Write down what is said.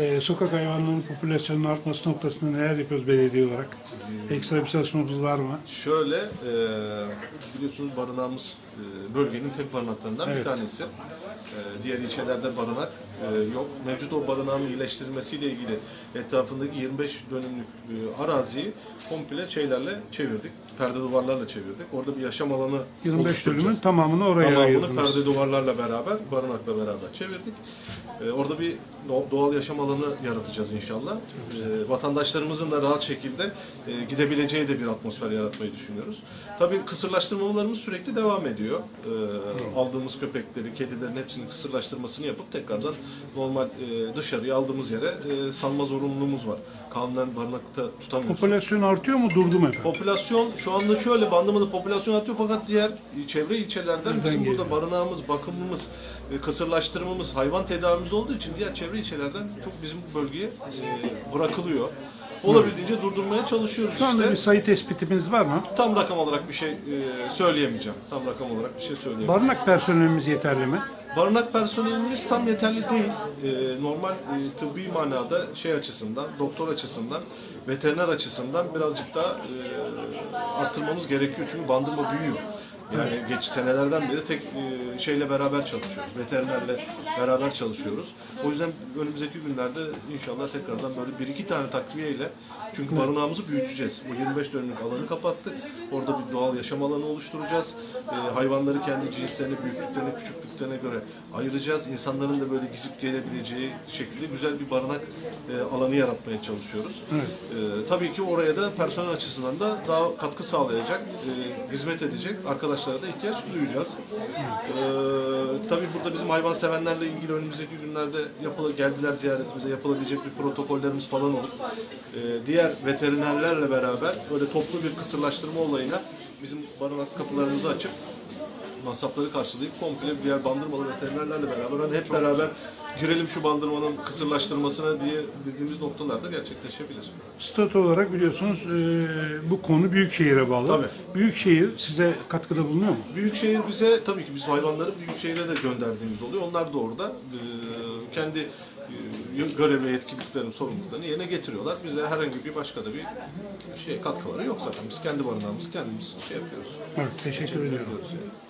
Ee, sokak hayvanlarının popülasyonunun artması noktasında neler yapıyoruz belediye olarak? Ekstra bir çalışmamız var mı? Şöyle, e, biliyorsunuz barınağımız bölgenin tek barınaklarından Evet. bir tanesi. E, diğer ilçelerde barınak e, yok. Mevcut o barınağın iyileştirilmesiyle ilgili etrafındaki 25 dönümlük e, araziyi komple şeylerle çevirdik. Perde duvarlarla çevirdik. Orada bir yaşam alanı 25 oluşturacağız. dönümün tamamını oraya Tamamını ayırdınız. perde duvarlarla beraber, barınakla beraber çevirdik. Ee, orada bir do- doğal yaşam alanı yaratacağız inşallah. Ee, vatandaşlarımızın da rahat şekilde e, gidebileceği de bir atmosfer yaratmayı düşünüyoruz. Tabii kısırlaştırmalarımız sürekli devam ediyor. Ee, aldığımız köpekleri, kedilerin hepsinin kısırlaştırmasını yapıp tekrardan normal e, dışarıya aldığımız yere e, salma zorunluluğumuz var. Kanunen barınakta tutamıyoruz. Popülasyon artıyor mu durdu mu efendim? Popülasyon şu anda şöyle bandımada popülasyon artıyor fakat diğer çevre ilçelerden Nereden bizim burada barınağımız, bakımımız, e, kısırlaştırmamız, hayvan tedavimiz olduğu için diğer çevre ilçelerden çok bizim bu bölgeye e, bırakılıyor. Olabildiğince durdurmaya çalışıyoruz Şu anda işte. bir sayı tespitimiz var mı? Tam rakam olarak bir şey e, söyleyemeyeceğim. Tam rakam olarak bir şey söyleyemeyeceğim. Barınak personelimiz yeterli mi? Barınak personelimiz tam yeterli değil. Ee, normal e, tıbbi manada şey açısından, doktor açısından, veteriner açısından birazcık daha e, arttırmamız gerekiyor. Çünkü bandırma büyüyor. Yani geç senelerden beri tek e, şeyle beraber çalışıyoruz. Veterinerle beraber çalışıyoruz. O yüzden önümüzdeki günlerde inşallah tekrardan böyle bir iki tane takviyeyle çünkü barınağımızı büyüteceğiz. Bu 25 dönümlük alanı kapattık. Orada bir doğal yaşam alanı oluşturacağız. E, hayvanları kendi cinslerine, büyüklüklerine, küçüklüklerine göre ayıracağız. İnsanların da böyle gizip gelebileceği şekilde güzel bir barınak e, alanı yaratmaya çalışıyoruz. E, tabii ki oraya da personel açısından da daha katkı sağlayacak, e, hizmet edecek arkadaşlara da ihtiyaç duyacağız. E, tabii burada bizim hayvan sevenlerle ilgili önümüzdeki günlerde yapıla, geldiler ziyaretimize yapılabilecek bir protokollerimiz falan olur. E, diğer veterinerlerle beraber böyle toplu bir kısırlaştırma olayına bizim barınak kapılarımızı açıp masrafları karşılayıp komple diğer bandırmalı veterinerlerle beraber hani hep beraber girelim şu bandırmanın kısırlaştırmasına diye dediğimiz noktalarda gerçekleşebilir. Statü olarak biliyorsunuz e, bu konu Büyükşehir'e bağlı. Tabii. Büyükşehir size katkıda bulunuyor mu? Büyükşehir bize tabii ki biz hayvanları Büyükşehir'e de gönderdiğimiz oluyor. Onlar da orada e, kendi e, görev ve yetkiliklerini, sorumluluklarını yerine getiriyorlar. Bize herhangi bir başka da bir şey katkıları yok zaten. Biz kendi barınağımızı kendimiz şey yapıyoruz. Evet, teşekkür ediyorum. Yani.